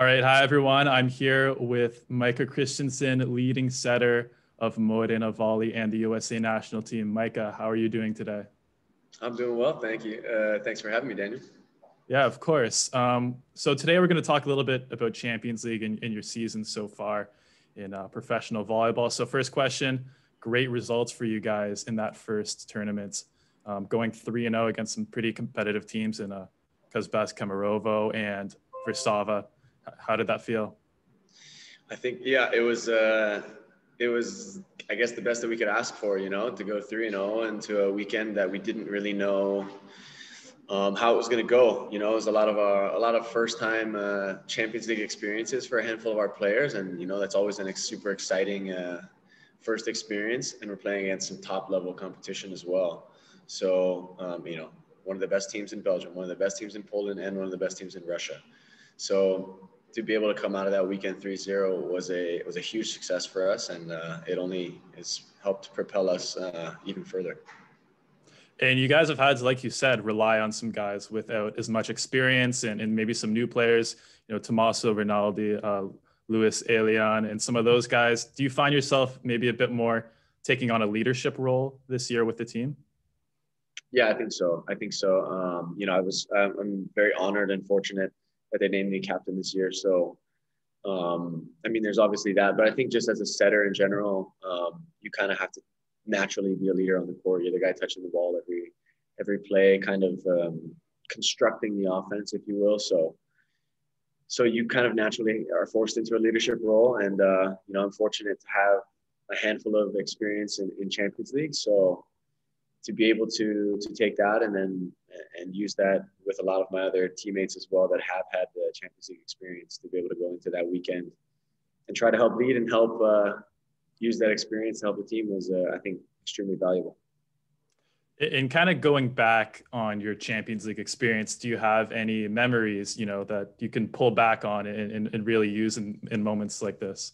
All right. Hi, everyone. I'm here with Micah Christenson, leading setter of Modena Volley and the USA national team. Micah, how are you doing today? I'm doing well. Thank you. Uh, thanks for having me, Daniel. Yeah, of course. Um, so today we're going to talk a little bit about Champions League and, your season so far in uh, professional volleyball. So first question, great results for you guys in that first tournament, um, going 3 and 0 against some pretty competitive teams in uh, Kuzbass Kemerovo and Versava. How did that feel? I think yeah, it was uh, it was I guess the best that we could ask for. You know, to go three and zero oh into a weekend that we didn't really know um, how it was going to go. You know, it was a lot of our, a lot of first time uh, Champions League experiences for a handful of our players, and you know that's always a super exciting uh, first experience. And we're playing against some top level competition as well. So um, you know, one of the best teams in Belgium, one of the best teams in Poland, and one of the best teams in Russia. So to be able to come out of that weekend 3-0 was a was a huge success for us, and uh, it only has helped propel us uh, even further. And you guys have had, like you said, rely on some guys without as much experience, and, and maybe some new players. You know, Tommaso Rinaldi, uh, Luis Elian, and some of those guys. Do you find yourself maybe a bit more taking on a leadership role this year with the team? Yeah, I think so. I think so. Um, you know, I was um, I'm very honored and fortunate that they named me captain this year. So, um, I mean, there's obviously that, but I think just as a setter in general, um, you kind of have to naturally be a leader on the court. You're the guy touching the ball every every play, kind of um, constructing the offense, if you will. So, so you kind of naturally are forced into a leadership role, and uh, you know, I'm fortunate to have a handful of experience in, in Champions League. So, to be able to to take that and then and use that with a lot of my other teammates as well that have had the Champions League experience to be able to go into that weekend and try to help lead and help uh, use that experience to help the team was uh, I think extremely valuable. And kind of going back on your Champions League experience, do you have any memories, you know, that you can pull back on and, and, and really use in, in moments like this?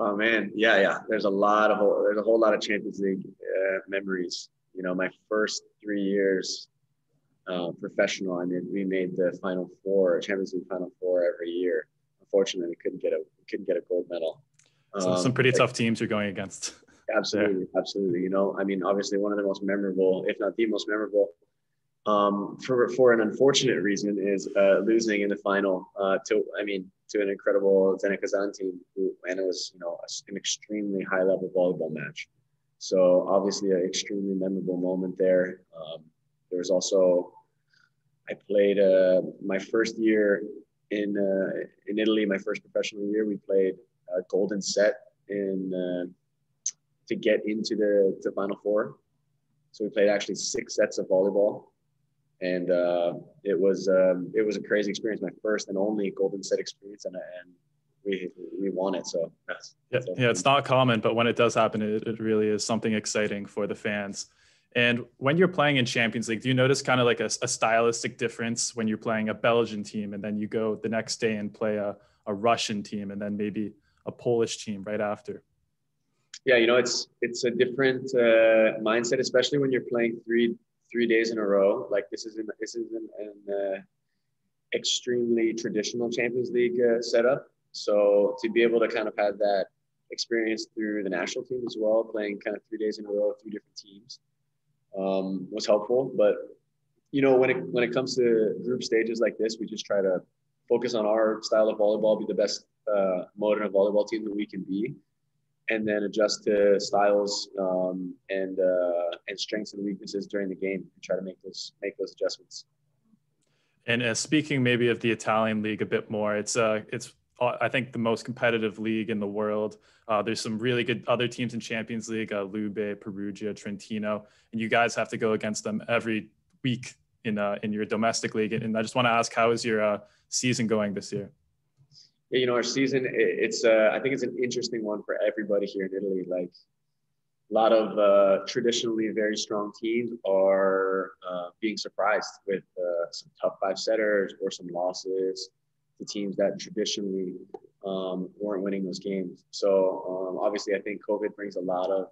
Oh man, yeah, yeah. There's a lot of there's a whole lot of Champions League uh, memories you know, my first three years uh, professional, I mean, we made the Final Four, Champions League Final Four every year. Unfortunately, we couldn't get a we couldn't get a gold medal. So um, some pretty tough teams you're going against. Absolutely, absolutely. You know, I mean, obviously one of the most memorable, if not the most memorable, um, for for an unfortunate reason, is uh, losing in the final uh, to, I mean, to an incredible Zenit Kazan team, who, and it was you know an extremely high level volleyball match. So obviously, an extremely memorable moment there. Um, there was also, I played uh, my first year in uh, in Italy. My first professional year, we played a golden set in uh, to get into the, the final four. So we played actually six sets of volleyball, and uh, it was um, it was a crazy experience. My first and only golden set experience, and and we we want it. So yeah, yeah, it's not common, but when it does happen, it, it really is something exciting for the fans. And when you're playing in Champions League, do you notice kind of like a, a, stylistic difference when you're playing a Belgian team and then you go the next day and play a, a Russian team and then maybe a Polish team right after? Yeah, you know, it's it's a different uh, mindset, especially when you're playing three three days in a row. Like this is in this is an, an uh, extremely traditional Champions League uh, setup. So to be able to kind of have that experience through the national team as well, playing kind of three days in a row, three different teams, um, was helpful. But you know, when it when it comes to group stages like this, we just try to focus on our style of volleyball, be the best uh, Modena volleyball team that we can be, and then adjust to styles um, and uh, and strengths and weaknesses during the game and try to make those make those adjustments. And uh, speaking maybe of the Italian league a bit more, it's uh, it's I think the most competitive league in the world. Uh, there's some really good other teams in Champions League, uh, Lube, Perugia, Trentino, and you guys have to go against them every week in uh, in your domestic league. And I just want to ask, how is your uh, season going this year? Yeah, you know, our season it's uh, I think it's an interesting one for everybody here in Italy. Like a lot of uh, traditionally very strong teams are being surprised with some tough five setters or some losses the teams that traditionally um, weren't winning those games. So um, obviously, I think COVID brings a lot of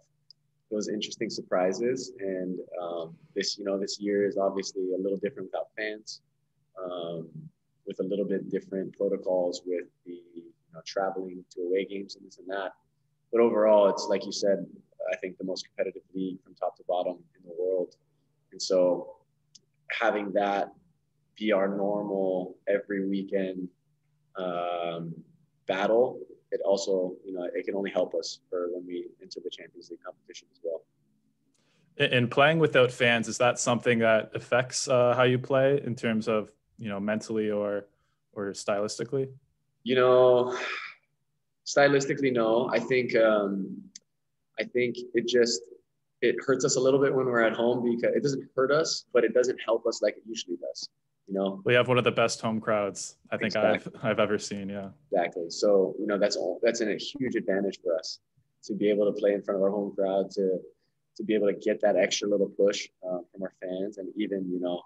those interesting surprises, and um, this you know this year is obviously a little different without fans. Um, with a little bit different protocols with the you know, traveling to away games and this and that. But overall, it's like you said, I think the most competitive league from top to bottom in the world. And so having that be our normal every weekend um, battle, it also, you know, it can only help us for when we enter the Champions League competition as well. And playing without fans, is that something that affects uh, how you play in terms of, you know, mentally or or stylistically? You know, stylistically, no. I think um, I think it just it hurts us a little bit when we're at home because it doesn't hurt us, but it doesn't help us like it usually does. You know, we have one of the best home crowds I think exactly. I've I've ever seen. Yeah, exactly. So you know that's all that's a huge advantage for us to be able to play in front of our home crowd to to be able to get that extra little push uh, from our fans and even you know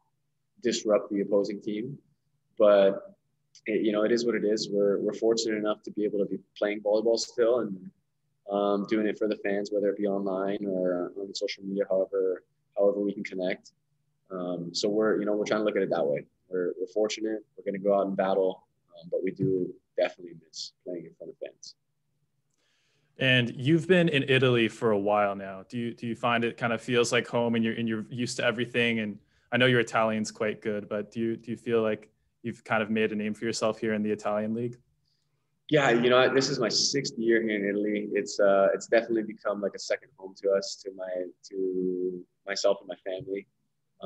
disrupt the opposing team. But it, you know it is what it is. We're we're fortunate enough to be able to be playing volleyball still and um, doing it for the fans, whether it be online or on social media, however however we can connect. Um, so we're you know we're trying to look at it that way. We're, we're fortunate. We're going to go out and battle, um, but we do definitely miss playing in front of fans. And you've been in Italy for a while now. Do you do you find it kind of feels like home and you're and you're used to everything? And I know your Italian's quite good, but do you do you feel like you've kind of made a name for yourself here in the Italian league? Yeah, you know, this is my sixth year here in Italy. It's uh, it's definitely become like a second home to us, to my to myself and my family.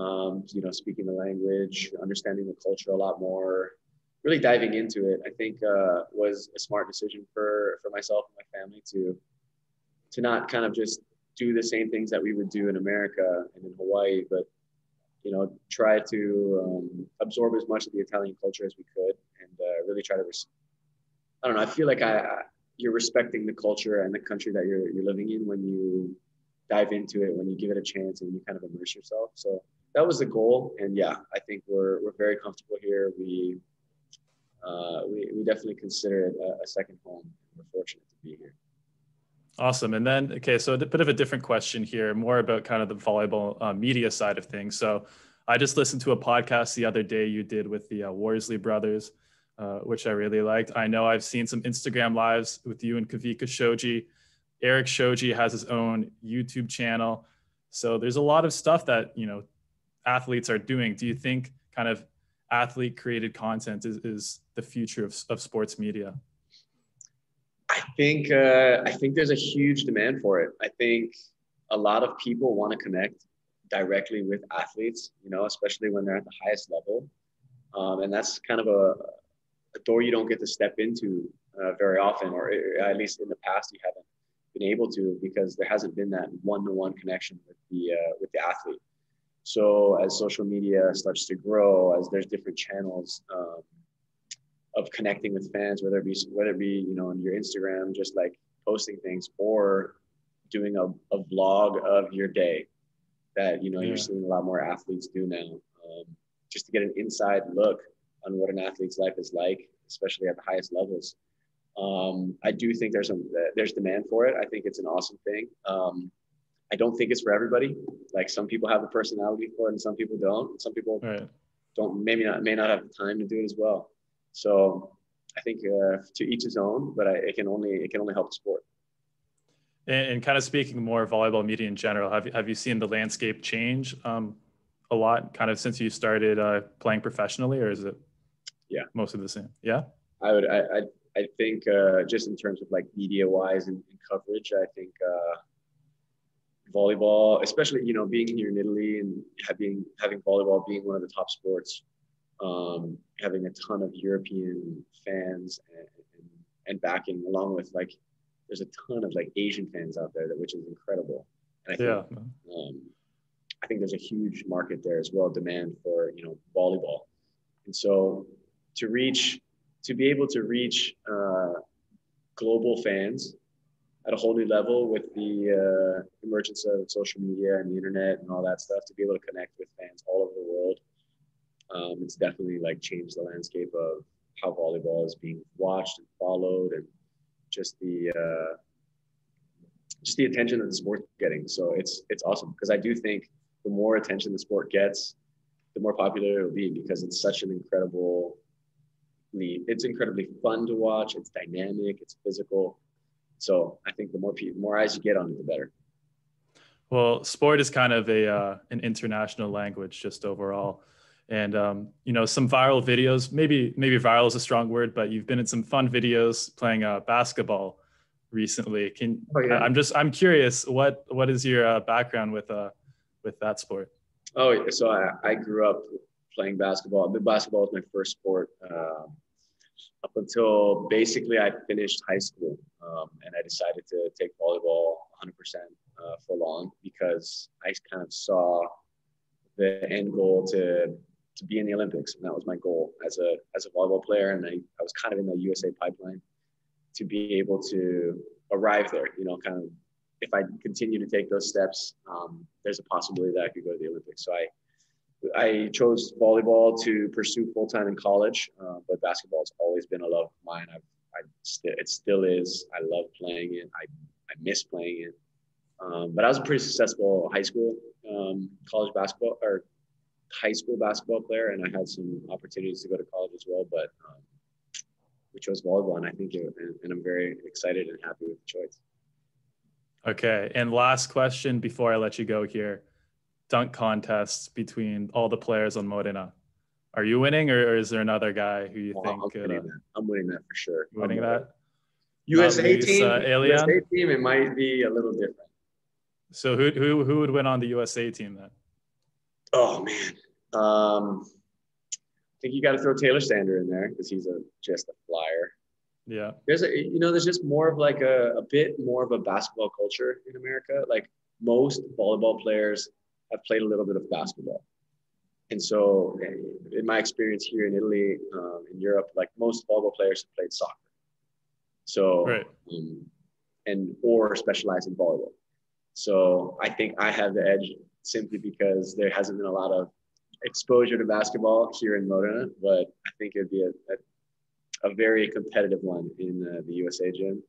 Um, you know, speaking the language, understanding the culture a lot more, really diving into it. I think uh, was a smart decision for for myself and my family to to not kind of just do the same things that we would do in America and in Hawaii, but you know, try to um, absorb as much of the Italian culture as we could, and uh, really try to res- I don't know. I feel like I, you're respecting the culture and the country that you're you're living in when you dive into it, when you give it a chance, and you kind of immerse yourself. So that was the goal, and yeah, I think we're we're very comfortable here. We uh, we, we definitely consider it a, a second home. We're fortunate to be here. Awesome. And then, okay, so a bit of a different question here, more about kind of the volleyball uh, media side of things. So I just listened to a podcast the other day you did with the uh, Worsley brothers. Uh, which I really liked. I know I've seen some Instagram lives with you and Kavika Shoji. Erik Shoji has his own YouTube channel. So there's a lot of stuff that, you know, athletes are doing. Do you think kind of athlete created content is, is the future of, of sports media? I think uh, I think there's a huge demand for it. I think a lot of people want to connect directly with athletes, you know, especially when they're at the highest level. Um, and that's kind of a, a door you don't get to step into uh, very often, or at least in the past you haven't been able to because there hasn't been that one-to-one connection with the uh, with the athlete. So as social media starts to grow, as there's different channels um, of connecting with fans, whether it be whether it be you know on your Instagram, just like posting things, or doing a, a vlog of your day, that you know yeah. you're seeing a lot more athletes do now, um, just to get an inside look on what an athlete's life is like, especially at the highest levels. Um, I do think there's a there's demand for it. I think it's an awesome thing. Um, I don't think it's for everybody. Like some people have the personality for it, and some people don't. Some people right. don't maybe not may not have the time to do it as well. So I think uh, to each his own, but I, it can only it can only help the sport. And, and, kind of speaking more volleyball media in general, have you, have you seen the landscape change um, a lot, kind of since you started uh, playing professionally, or is it yeah mostly the same yeah i would i i, I think uh, just in terms of like media wise and, and coverage i think uh, volleyball especially you know being here in italy and having having volleyball being one of the top sports um, having a ton of european fans and, and, and backing along with like there's a ton of like asian fans out there that which is incredible and i think yeah. um, i think there's a huge market there as well demand for you know volleyball and so to reach, to be able to reach uh, global fans at a whole new level with the uh, emergence of social media and the internet and all that stuff, to be able to connect with fans all over the world. Um, it's definitely like changed the landscape of how volleyball is being watched and followed and just the uh, just the attention that the sport's getting. So it's it's awesome because I do think the more attention the sport gets, the more popular it will be because it's such an incredible it's incredibly fun to watch. It's dynamic. It's physical. So I think the more people, more eyes you get on it, the better. Well, sport is kind of a uh, an international language just overall, and um, you know some viral videos. Maybe maybe viral is a strong word, but you've been in some fun videos playing uh, basketball recently. Can oh, yeah. I'm just I'm curious what what is your uh, background with uh with that sport? Oh, so I, I grew up playing basketball. Basketball was my first sport um, up until basically I finished high school, um, and I decided to take volleyball 100% uh, full on because I kind of saw the end goal to to be in the Olympics, and that was my goal as a as a volleyball player. And I, I was kind of in the USA pipeline to be able to arrive there. You know, kind of if I continue to take those steps, um, there's a possibility that I could go to the Olympics. So I I chose volleyball to pursue full time in college, uh, but basketball has always been a love of mine. I've, I st- it still is. I love playing it. I, I miss playing it. Um, but I was a pretty successful high school, um, college basketball or high school basketball player, and I had some opportunities to go to college as well. But um, we chose volleyball, and I think, it, and, and I'm very excited and happy with the choice. Okay, and last question before I let you go here dunk contests between all the players on Modena. Are you winning, or, or is there another guy who you oh, think I'm could? Winning uh, I'm winning that for sure. Winning that. USA team. Uh, USA team. It might be a little different. So who who who would win on the USA team then? Oh man, um, I think you got to throw Taylor Sander in there because he's a just a flyer. Yeah. There's a you know there's just more of like a, a bit more of a basketball culture in America. Like most volleyball players have played a little bit of basketball. And so, in my experience here in Italy, um, in Europe, like most volleyball players have played soccer. So, right. um, and or specialize in volleyball. So I think I have the edge simply because there hasn't been a lot of exposure to basketball here in Modena, but I think it'd be a, a, a very competitive one in uh, the USA gym.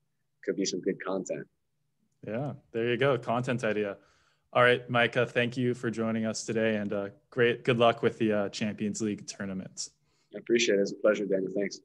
Could be some good content. Yeah, there you go. Content idea. All right, Micah, thank you for joining us today and uh, great, good luck with the uh, Champions League tournaments. I appreciate it. It's a pleasure, Daniel. Thanks.